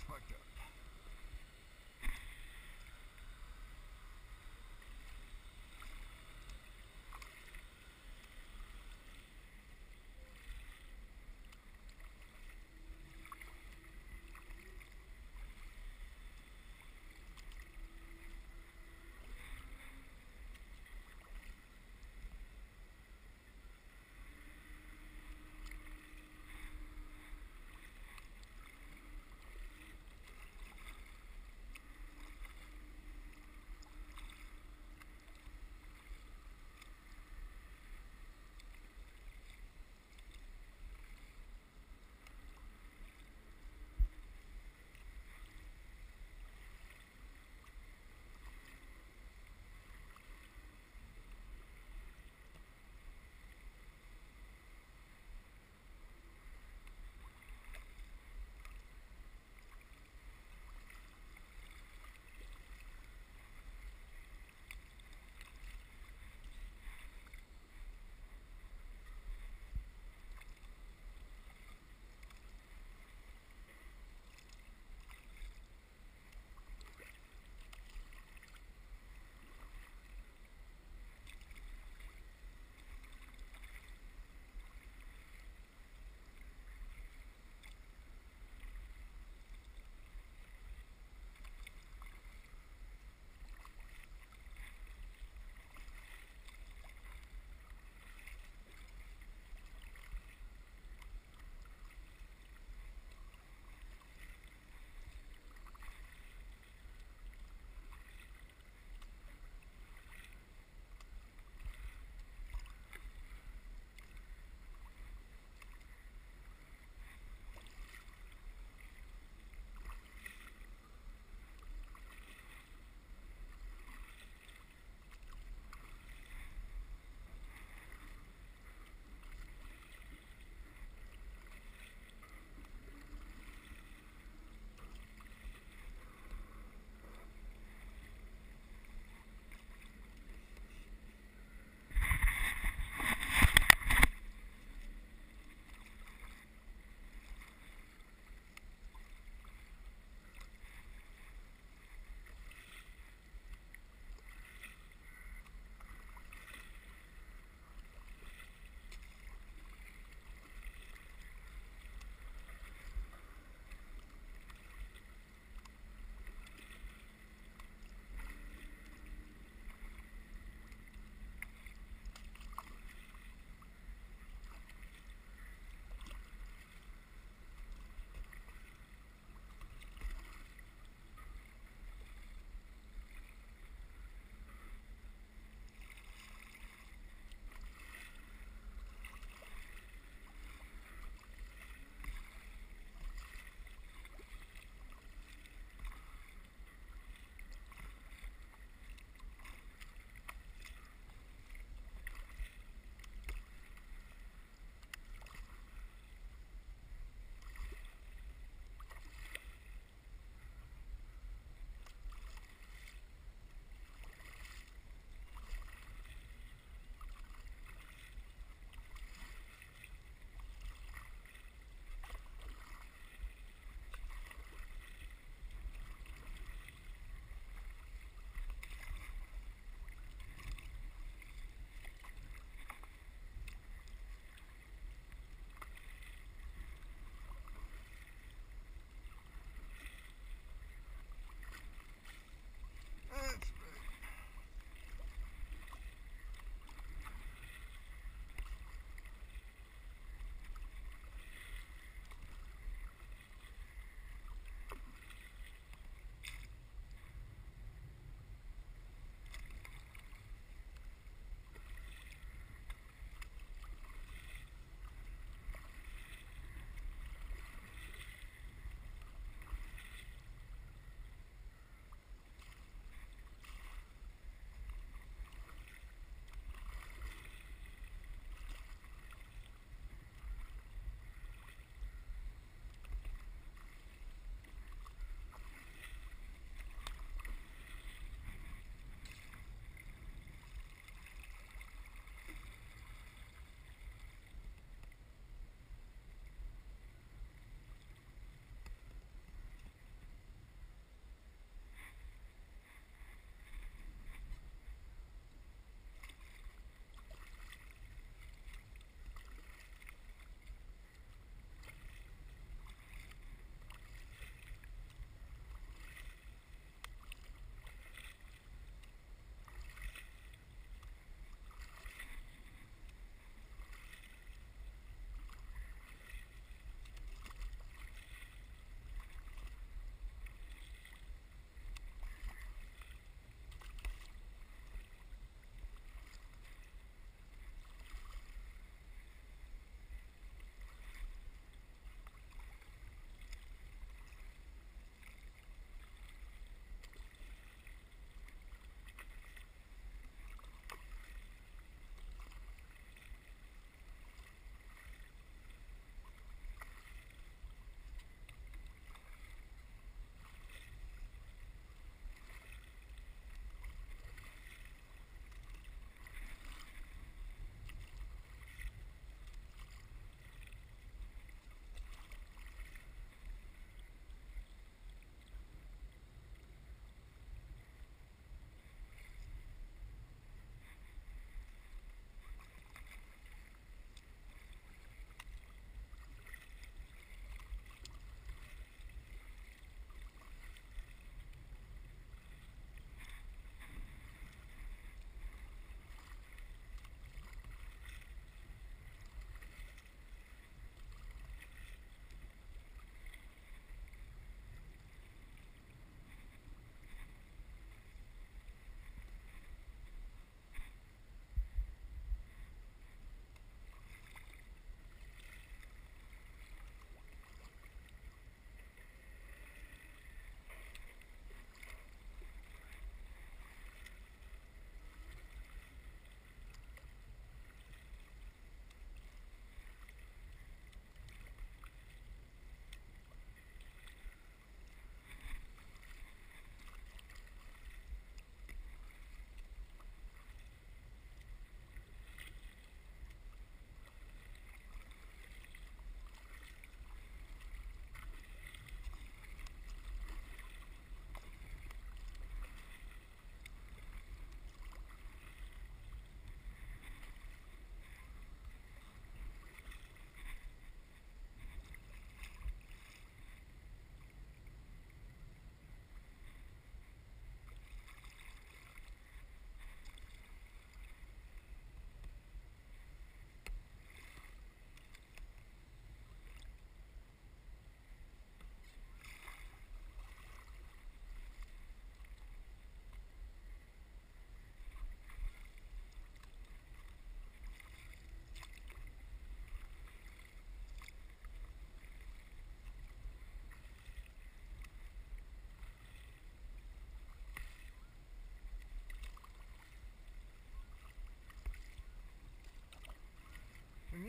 Inspector.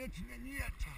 你也吃你也吃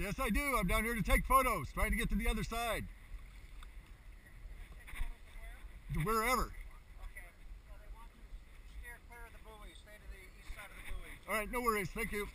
Yes, I do. I'm down here to take photos, trying to get to the other side. To wherever. Okay. So they want to steer clear of the buoy. Stay to the east side of the buoy. All right, no worries. Thank you.